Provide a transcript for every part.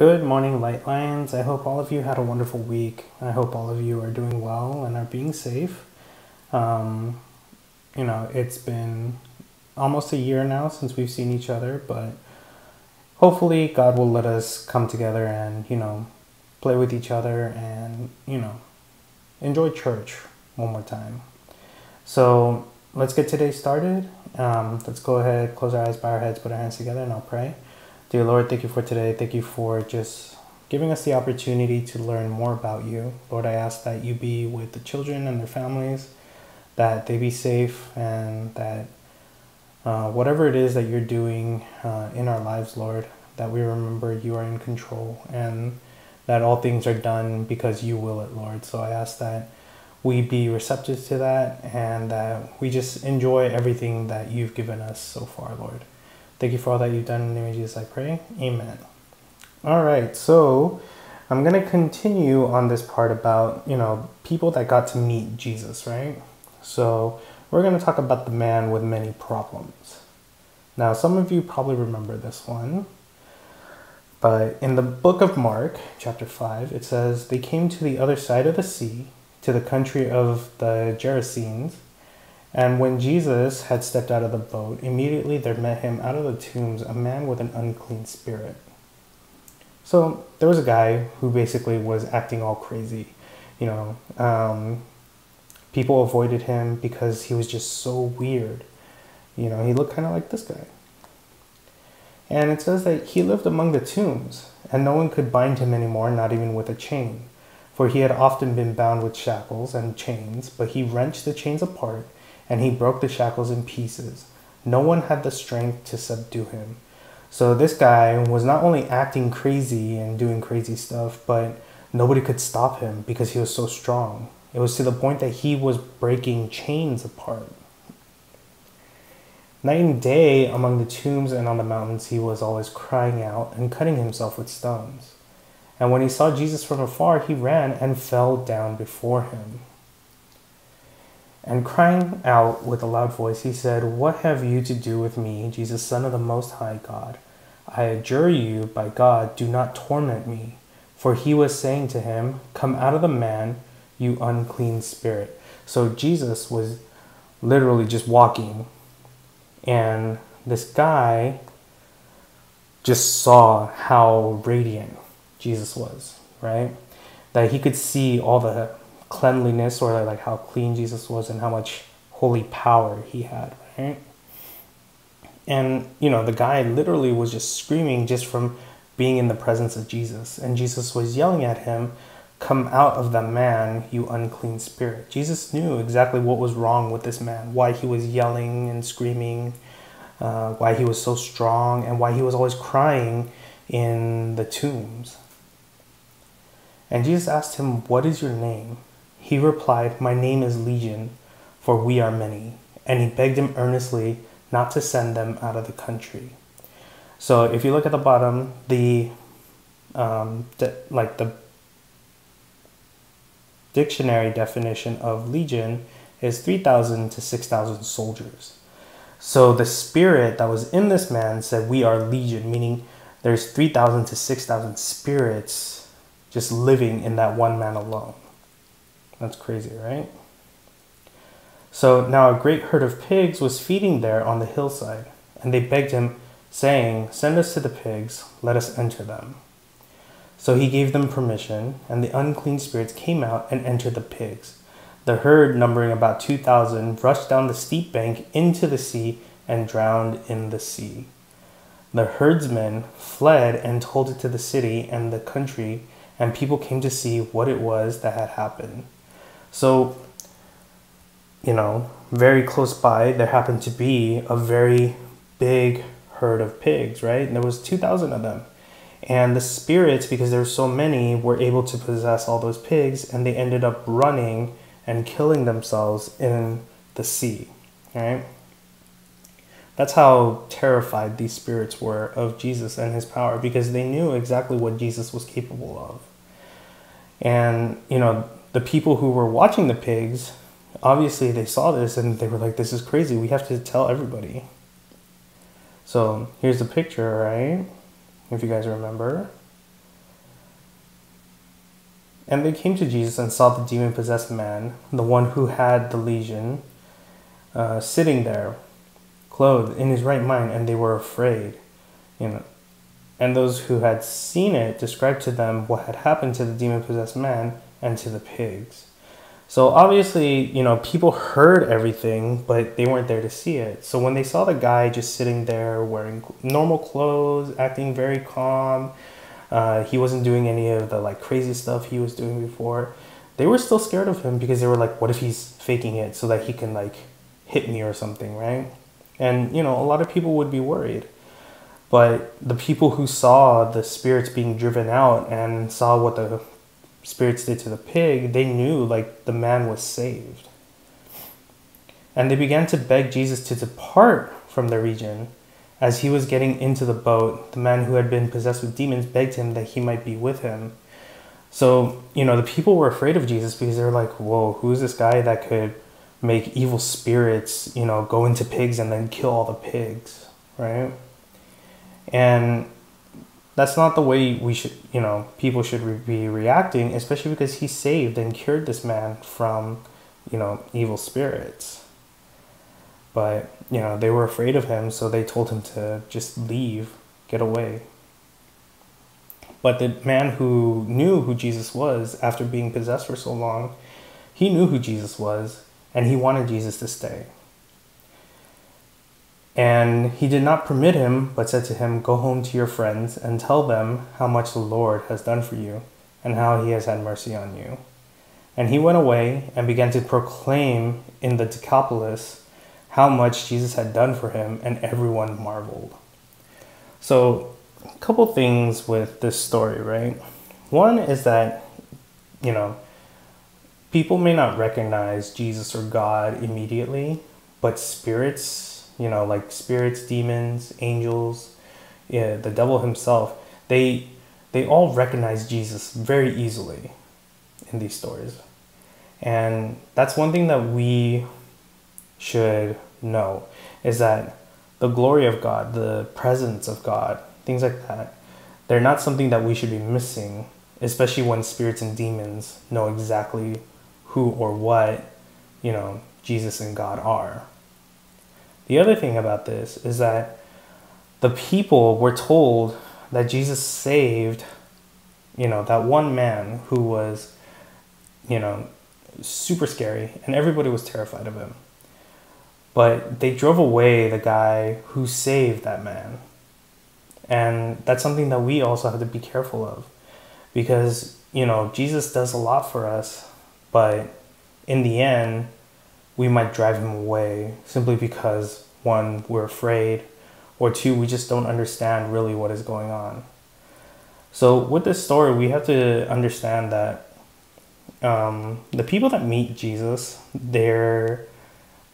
Good morning, Light Lions. I hope all of you had a wonderful week. I hope all of you are doing well and are being safe. Um, you know, it's been almost a year now since we've seen each other, but hopefully, God will let us come together and, you know, play with each other and, you know, enjoy church one more time. So, let's get today started. Um, let's go ahead, close our eyes, bow our heads, put our hands together, and I'll pray. Dear Lord, thank you for today. Thank you for just giving us the opportunity to learn more about you. Lord, I ask that you be with the children and their families, that they be safe, and that uh, whatever it is that you're doing uh, in our lives, Lord, that we remember you are in control and that all things are done because you will it, Lord. So I ask that we be receptive to that and that we just enjoy everything that you've given us so far, Lord. Thank you for all that you've done in the name of Jesus, I pray. Amen. All right, so I'm going to continue on this part about, you know, people that got to meet Jesus, right? So we're going to talk about the man with many problems. Now, some of you probably remember this one, but in the book of Mark, chapter 5, it says, They came to the other side of the sea, to the country of the Gerasenes and when Jesus had stepped out of the boat, immediately there met him out of the tombs a man with an unclean spirit. So there was a guy who basically was acting all crazy. You know, um, people avoided him because he was just so weird. You know, he looked kind of like this guy. And it says that he lived among the tombs, and no one could bind him anymore, not even with a chain. For he had often been bound with shackles and chains, but he wrenched the chains apart and he broke the shackles in pieces. No one had the strength to subdue him. So this guy was not only acting crazy and doing crazy stuff, but nobody could stop him because he was so strong. It was to the point that he was breaking chains apart. Night and day among the tombs and on the mountains, he was always crying out and cutting himself with stones. And when he saw Jesus from afar, he ran and fell down before him. And crying out with a loud voice, he said, What have you to do with me, Jesus, Son of the Most High God? I adjure you, by God, do not torment me. For he was saying to him, Come out of the man, you unclean spirit. So Jesus was literally just walking, and this guy just saw how radiant Jesus was, right? That he could see all the cleanliness or like how clean Jesus was and how much holy power he had, right? And you know, the guy literally was just screaming just from being in the presence of Jesus. And Jesus was yelling at him, Come out of the man, you unclean spirit. Jesus knew exactly what was wrong with this man, why he was yelling and screaming, uh, why he was so strong, and why he was always crying in the tombs. And Jesus asked him, What is your name? He replied, My name is Legion, for we are many. And he begged him earnestly not to send them out of the country. So if you look at the bottom, the um, like the dictionary definition of legion is 3,000 to 6,000 soldiers. So the spirit that was in this man said, We are legion, meaning there's 3,000 to 6,000 spirits just living in that one man alone. That's crazy, right? So now a great herd of pigs was feeding there on the hillside, and they begged him, saying, Send us to the pigs, let us enter them. So he gave them permission, and the unclean spirits came out and entered the pigs. The herd, numbering about 2,000, rushed down the steep bank into the sea and drowned in the sea. The herdsmen fled and told it to the city and the country, and people came to see what it was that had happened. So, you know, very close by, there happened to be a very big herd of pigs, right? And there was 2,000 of them. And the spirits, because there were so many, were able to possess all those pigs, and they ended up running and killing themselves in the sea, right? That's how terrified these spirits were of Jesus and his power because they knew exactly what Jesus was capable of. And, you know, the people who were watching the pigs, obviously they saw this and they were like, this is crazy. We have to tell everybody. So here's the picture, right? If you guys remember. And they came to Jesus and saw the demon possessed man, the one who had the legion, uh, sitting there, clothed in his right mind, and they were afraid. You know, and those who had seen it described to them what had happened to the demon possessed man and to the pigs. So obviously, you know, people heard everything, but they weren't there to see it. So when they saw the guy just sitting there wearing normal clothes, acting very calm, uh, he wasn't doing any of the like crazy stuff he was doing before. They were still scared of him because they were like, what if he's faking it so that he can like hit me or something, right? And you know, a lot of people would be worried. But the people who saw the spirits being driven out and saw what the spirits did to the pig, they knew like the man was saved. And they began to beg Jesus to depart from the region. As he was getting into the boat, the man who had been possessed with demons begged him that he might be with him. So, you know, the people were afraid of Jesus because they were like, whoa, who's this guy that could make evil spirits, you know, go into pigs and then kill all the pigs, right? And that's not the way we should, you know, people should re- be reacting, especially because he saved and cured this man from, you know, evil spirits. But, you know, they were afraid of him, so they told him to just leave, get away. But the man who knew who Jesus was after being possessed for so long, he knew who Jesus was, and he wanted Jesus to stay. And he did not permit him, but said to him, Go home to your friends and tell them how much the Lord has done for you and how he has had mercy on you. And he went away and began to proclaim in the Decapolis how much Jesus had done for him, and everyone marveled. So, a couple things with this story, right? One is that, you know, people may not recognize Jesus or God immediately, but spirits you know, like spirits, demons, angels, yeah, the devil himself, they they all recognize Jesus very easily in these stories. And that's one thing that we should know is that the glory of God, the presence of God, things like that, they're not something that we should be missing, especially when spirits and demons know exactly who or what, you know, Jesus and God are. The other thing about this is that the people were told that Jesus saved, you know, that one man who was, you know, super scary and everybody was terrified of him. But they drove away the guy who saved that man. And that's something that we also have to be careful of because, you know, Jesus does a lot for us, but in the end, we might drive him away simply because one, we're afraid, or two, we just don't understand really what is going on. So, with this story, we have to understand that um, the people that meet Jesus, they're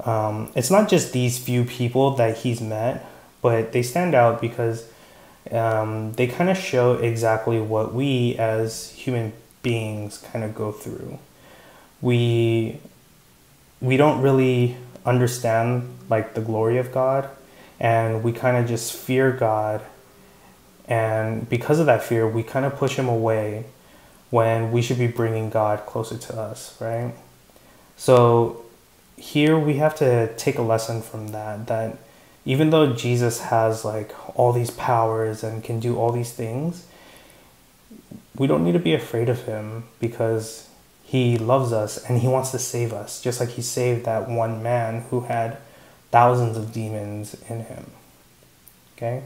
um, it's not just these few people that he's met, but they stand out because um, they kind of show exactly what we as human beings kind of go through. We we don't really understand like the glory of God and we kind of just fear God and because of that fear we kind of push him away when we should be bringing God closer to us, right? So here we have to take a lesson from that that even though Jesus has like all these powers and can do all these things, we don't need to be afraid of him because he loves us and he wants to save us, just like he saved that one man who had thousands of demons in him. Okay?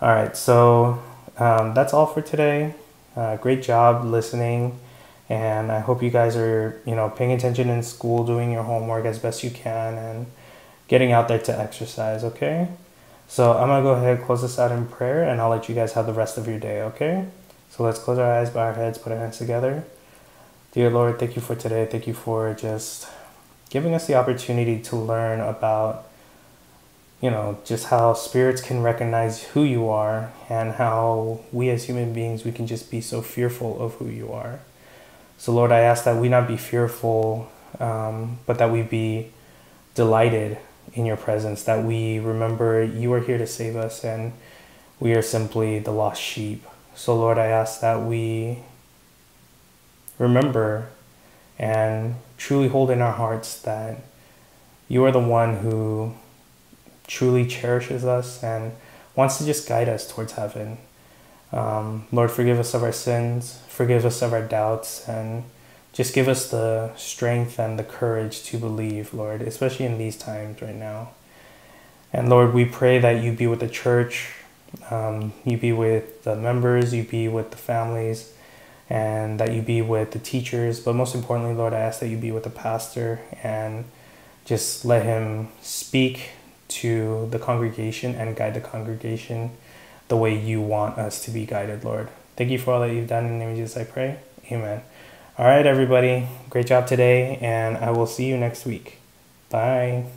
All right, so um, that's all for today. Uh, great job listening. And I hope you guys are, you know, paying attention in school, doing your homework as best you can, and getting out there to exercise, okay? So I'm to go ahead and close this out in prayer, and I'll let you guys have the rest of your day, okay? So let's close our eyes, bow our heads, put our hands together. Dear Lord, thank you for today. Thank you for just giving us the opportunity to learn about, you know, just how spirits can recognize who you are and how we as human beings, we can just be so fearful of who you are. So, Lord, I ask that we not be fearful, um, but that we be delighted in your presence, that we remember you are here to save us and we are simply the lost sheep. So, Lord, I ask that we remember and truly hold in our hearts that you are the one who truly cherishes us and wants to just guide us towards heaven. Um, Lord, forgive us of our sins, forgive us of our doubts, and just give us the strength and the courage to believe, Lord, especially in these times right now. And Lord, we pray that you be with the church, um, you be with the members, you be with the families, and that you be with the teachers. But most importantly, Lord, I ask that you be with the pastor and just let him speak to the congregation and guide the congregation the way you want us to be guided, Lord. Thank you for all that you've done. In the name of Jesus, I pray. Amen. All right, everybody. Great job today, and I will see you next week. Bye.